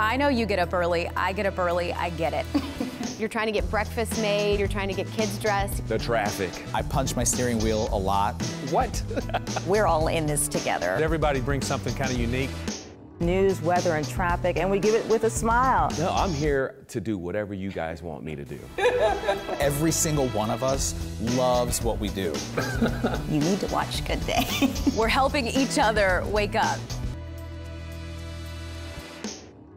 I know you get up early. I get up early. I get it. You're trying to get breakfast made, you're trying to get kids dressed. The traffic. I punch my steering wheel a lot. What? We're all in this together. Everybody brings something kind of unique. News, weather, and traffic, and we give it with a smile. No, I'm here to do whatever you guys want me to do. Every single one of us loves what we do. You need to watch Good Day. We're helping each other wake up.